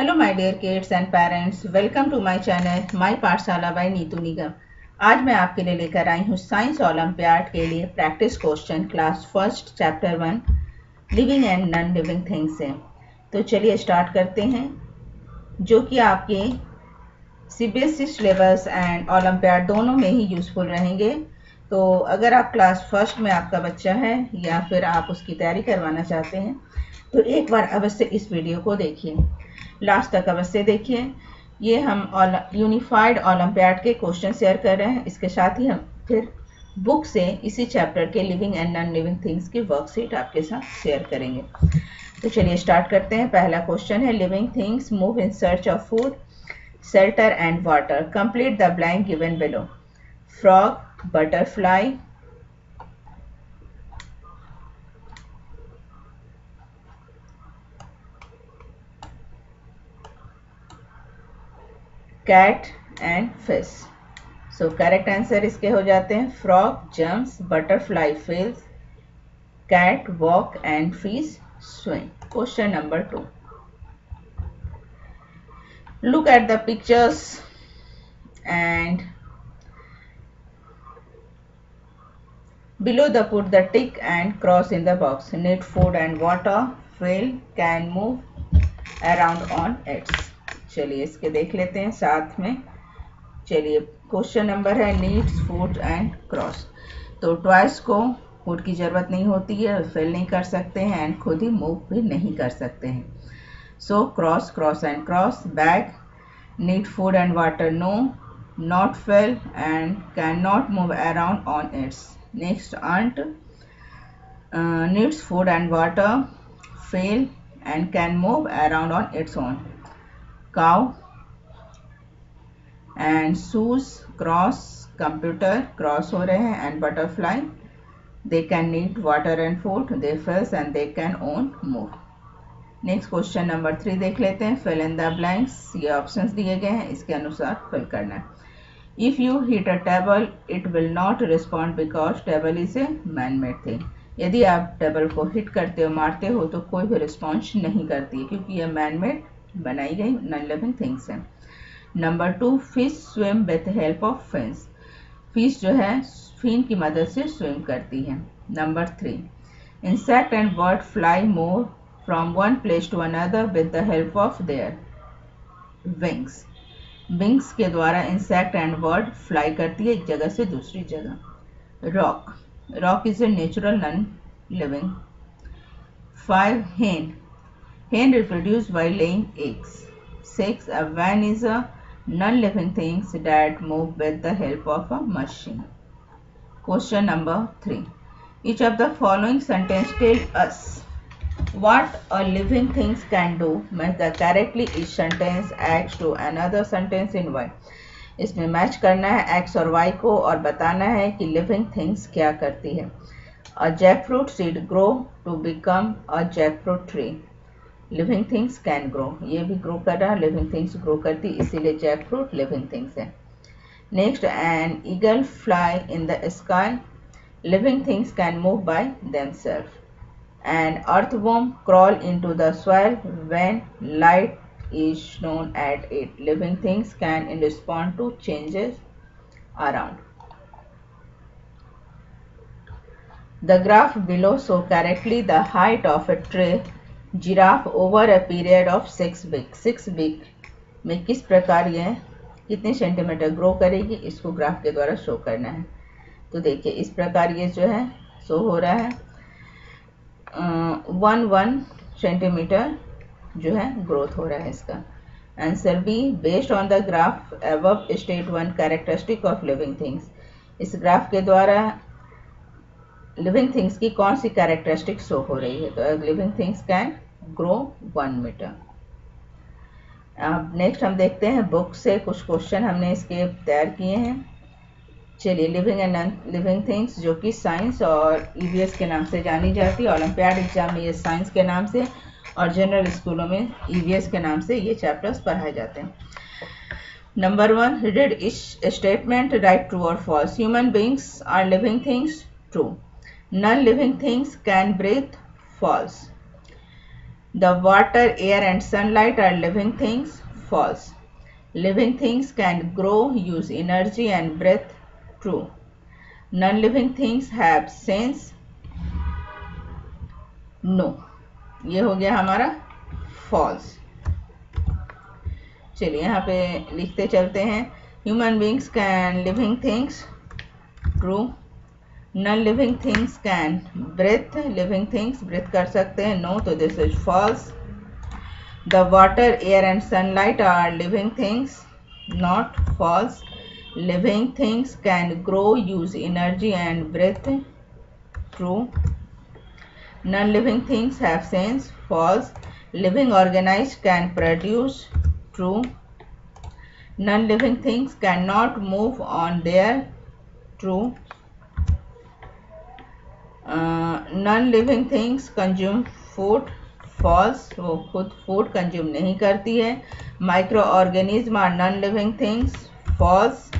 Hello my dear kids and parents welcome to my channel my Pathshala by Neetu Nigam आज मैं आपके लिए लेकर आई हूँ साइंस ओलंपियाड के लिए practice question class first chapter one living and non living things से। तो चलिए स्टार्ट करते हैं, जो कि आपके सीबीएसई सिलेबस एंड ओलंपियाड दोनों में ही यूज़फुल रहेंगे। तो अगर आप क्लास फ़र्स्ट में आपका बच्चा है, या फिर आप उसकी तैयारी करवाना चाहते हैं तो एक बार अवश्य इस वीडियो को देखिए। लास्ट तक। अवश्य देखिए, ये हम यूनिफाइड ओलंपियाड के क्वेश्चन शेयर कर रहे हैं। इसके साथ ही हम फिर बुक से इसी चैप्टर के living and non living things की वर्कशीट आपके साथ शेयर करेंगे। तो चलिए स्टार्ट करते हैं। पहला क्वेश्चन है living things move in search of food shelter and water. Complete the blank given below. Frog, butterfly cat and fish so correct answer इसके हो जाते हैं frog jumps butterfly flies cat walk and fish swim question number two look at the pictures and below the put the tick and cross in the box need food and water fill can move around on its चलिए इसके देख लेते हैं साथ में। चलिए question number है needs food and cross तो ट्वाइस को फ़ूड की ज़रूरत नहीं होती है फिल नहीं कर सकते हैं एंड खुद ही मूव भी नहीं कर सकते हैं। So cross cross and cross bag need food and water no not fill and cannot move around on its next ant uh, needs food and water fail and can move around on its own cow and shoes, cross, computer, cross हो रहे हैं, and butterfly. They can need water and food, they fills and they can own move next question number three देख लेते हैं. Fill in the blanks ये options दिए गए हैं, इसके अनुसार फिल करना है. If you hit a table it will not respond because table is a man made thing यदि आप टेबल को हिट करते हो, मारते हो तो कोई भी रिस्पॉन्स नहीं करती, क्योंकि ये मैन मेड बनाई गई लिविंग थिंग्स हैं। Number two fish swim with help of fins fish जो है फिन की मदद से स्विम करती है। Number three insect and bird fly more from one place to another with the help of their wings. Wings के द्वारा इंसेक्ट एंड बर्ड फ्लाई करती है एक जगह से दूसरी जगह। Rock rock is a natural non living five hen hen reproduce by laying eggs six a van is a non-living things that move with the help of a machine question number three each of the following sentence tell us what a living things can do means the correctly each sentence acts to another sentence in y इसमें match करना है X और Y को और बताना है कि living things क्या करती है a jackfruit seed grow to become a jackfruit tree living things can grow ये भी ग्रो कर रहा है लिविंग थिंग्स ग्रो करती इसीलिए जैक फ्रूट लिविंग थिंग्स है next an eagle fly in the sky living things can move by themselves and earthworm crawl into the soil when light is shown at it. Living things can respond to changes around. The graph below show correctly the height of a tree giraffe over a period of six week six week में किस प्रकार यह कितने centimetre grow करेगी, इसको graph के द्वारा show करना है। तो देखिए, इस प्रकार ये जो है शो हो रहा है। वन वन सेंटीमीटर जो है ग्रोथ हो रहा है इसका। Answer B based on the graph above state one characteristic of living things इस ग्राफ के द्वारा लिविंग थिंग्स की कौन सी कैरेक्टरिस्टिक शो हो रही है? तो living things can grow one metre अब नेक्स्ट हम देखते हैं बुक से कुछ क्वेश्चन हमने इसके तैयार किए हैं। चलिए लिविंग एंड लिविंग थिंग्स जो कि साइंस और ईवीएस के नाम से जानी जाती है ओलंपियाड एग्ज़ाम में ये साइंस के नाम से और जनरल स्कूलों में ईवीएस के नाम से ये चैप्टर्स पढ़ाए जाते हैं। नंबर वन रीड इस स्टेटमेंट राइट ट्रू और false human beings are living things true living things can breathe false The water, air and sunlight are living things. False. Living things can grow, use energy and breath. True. Non-living things have sense. No. ये हो गया हमारा false. चलिए यहाँ पे लिखते चलते हैं human beings can living things true non living things can breathe living things breathe कर सकते हैं। नो तो this is false the water air and sunlight are living things not false living things can grow use energy and breathe true non living things have sense false living organisms can produce true non living things can not move on their true non living things consume food false वो खुद food consume नहीं करती है। Micro organism are non living things false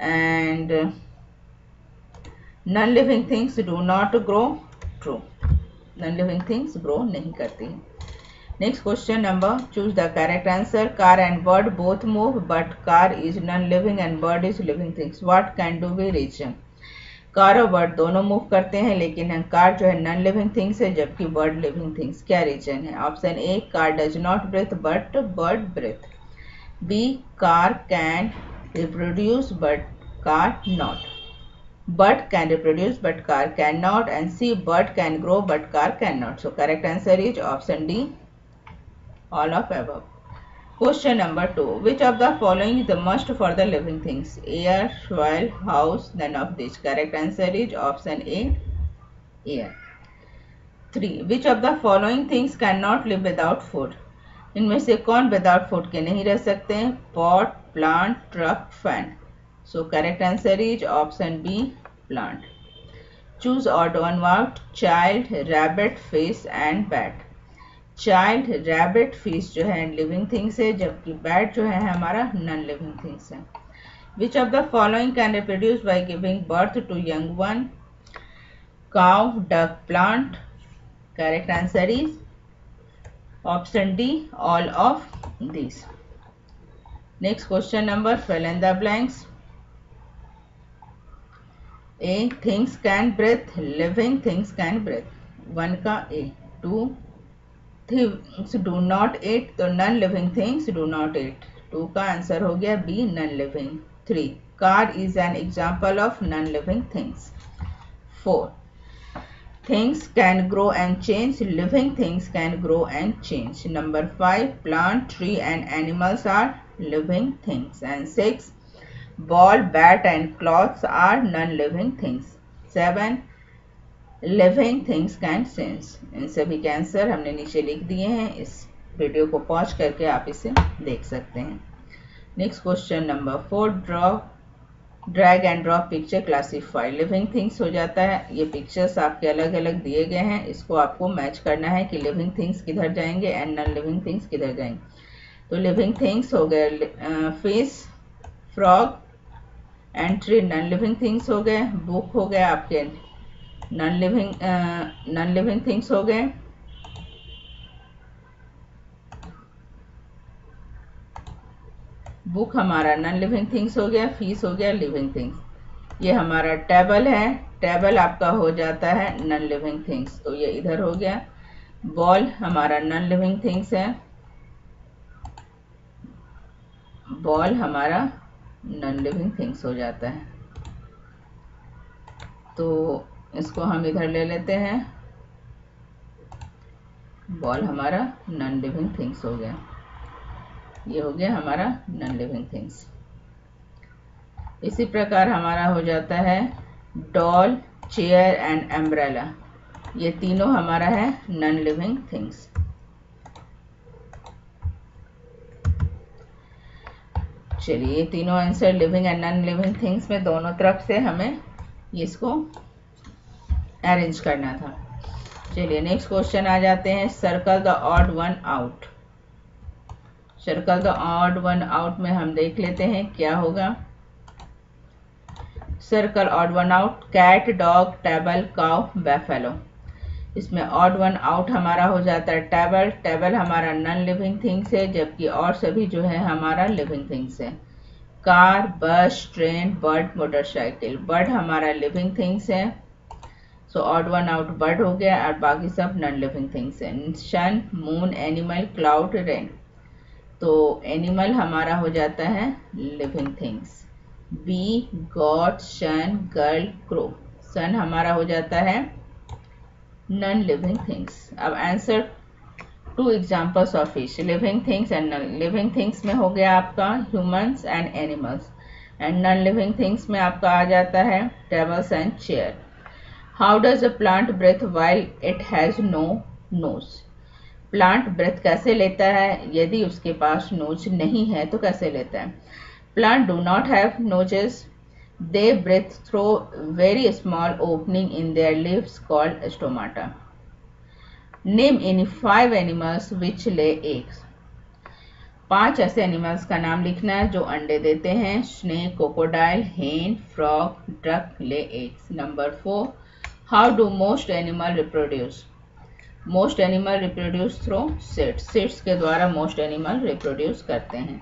and non living things do not grow true non living things grow नहीं करती next question number choose the correct answer car and bird both move but car is non living and bird is living things what can do be reason car और bird दोनों move करते हैं, लेकिन car जो है non living things है, जबकि bird living things क्या रीजन है? Option A car does not breathe but bird breathe B car can reproduce but car not but can reproduce but car can not and C bird can grow but car can not so correct answer is option D all of above Question number 2. Which of the following is the must for the living things? Air, soil, house, none of these. Correct answer is option A, air. 3. Which of the following things cannot live without food? इनमें से कौन without food के नहीं रह सकते हैं pot plant truck fan so correct answer is option B plant choose odd one out child rabbit fish and bat child rabbit fish जो है लिविंग थिंग्स है, जबकि बैट जो है हमारा नॉन लिविंग थिंग्स है which of the following can reproduce by giving birth to young one cow duck plant correct answer is option D all of this next question number fill in the blanks. A, things can breathe, living things can breathe. One का a two things do not eat तो non living things do not eat two का answer हो गया B non living three car is an example of non living things four things can grow and change living things can grow and change number five plant tree and animals are living things and six ball bat and clothes are non living things seven living things can sense इन सभी के answer हमने नीचे लिख दिए हैं। इस video को pause करके आप इसे देख सकते हैं। Next question number four draw drag and drop picture classify living things हो जाता है। ये पिक्चर्स आपके अलग अलग दिए गए हैं। इसको आपको मैच करना है कि लिविंग थिंग्स किधर जाएँगे एंड नॉन लिविंग थिंग्स किधर जाएँगे। तो लिविंग थिंग्स हो गए fish frog and tree non living things हो गए बुक हो गए आपके non living non living things हो गए। बुक हमारा नॉन लिविंग थिंग्स हो गया फ़ीस हो गया लिविंग थिंग्स ये हमारा टेबल है टेबल आपका हो जाता है नॉन लिविंग थिंग्स तो ये इधर हो गया। बॉल हमारा नॉन लिविंग थिंग्स है। बॉल हमारा नॉन लिविंग थिंग्स हो जाता है। तो इसको हम इधर ले लेते हैं। बॉल हमारा नॉन लिविंग थिंग्स हो गया। ये हो गया हमारा नॉन लिविंग थिंग्स इसी प्रकार हमारा हो जाता है डॉल चेयर एंड एम्ब्रेला ये तीनों हमारा है नॉन लिविंग थिंग्स चलिए तीनों answer living and non living things में दोनों तरफ़ से हमें इसको अरेंज करना था। चलिए नेक्स्ट क्वेश्चन आ जाते हैं। Circle the odd one out circle the odd one out में हम देख लेते हैं क्या होगा। Circle odd one out cat dog table cow buffalo इसमें ऑड वन आउट हमारा हो जाता है। टेबल टेबल हमारा नॉन लिविंग थिंग्स है, जबकि और सभी जो है हमारा लिविंग थिंग्स है। Car bus train bird motorcycle bird हमारा लिविंग थिंग्स है। So odd one out bird हो गया, और बाकी सब नॉन लिविंग थिंग्स है। Sun moon animal cloud rain तो एनिमल हमारा हो जाता है living things B god sun girl crow sun हमारा हो जाता है नॉन लिविंग थिंग्स अब answer two examples of fish living things and non living things में हो गया आपका humans and animals and non living things में आपका आ जाता है tables and chair how does a plant breathe while it has no nose plant breathe कैसे लेता है? यदि उसके पास नोज़ नहीं है तो कैसे लेता है? Plant do not have noses they breathe through very small opening in their leaves called stomata name any five animals which lay eggs पाँच ऐसे एनिमल्स का नाम लिखना है जो अंडे देते हैं। Snake crocodile hen frog duck lay eggs number four How do most animal reproduce? Most animal reproduce through seeds. Seeds के द्वारा most animal reproduce करते हैं।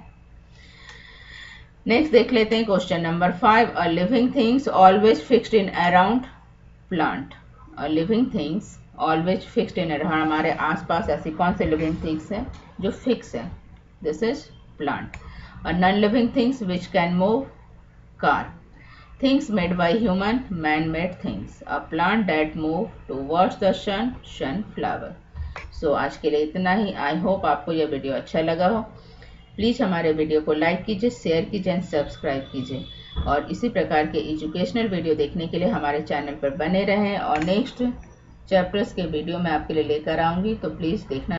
नेक्स्ट देख लेते हैं question number five a living things always fixed in around plant a living things always fixed in around हमारे आसपास ऐसी कौन से लिविंग थिंग्स हैं जो फिक्स है? This is plant a non living things which can move car Things made by human, man-made things. A plant that move towards the sun, sunflower. so, आज के लिए इतना ही आई होप आपको यह video अच्छा लगा हो प्लीज़ हमारे वीडियो को लाइक कीजिए शेयर कीजिए एंड सब्सक्राइब कीजिए और इसी प्रकार के एजुकेशनल वीडियो देखने के लिए हमारे चैनल पर बने रहें और नेक्स्ट चैप्टर्स के वीडियो मैं आपके लिए लेकर आऊँगी तो प्लीज़ देखना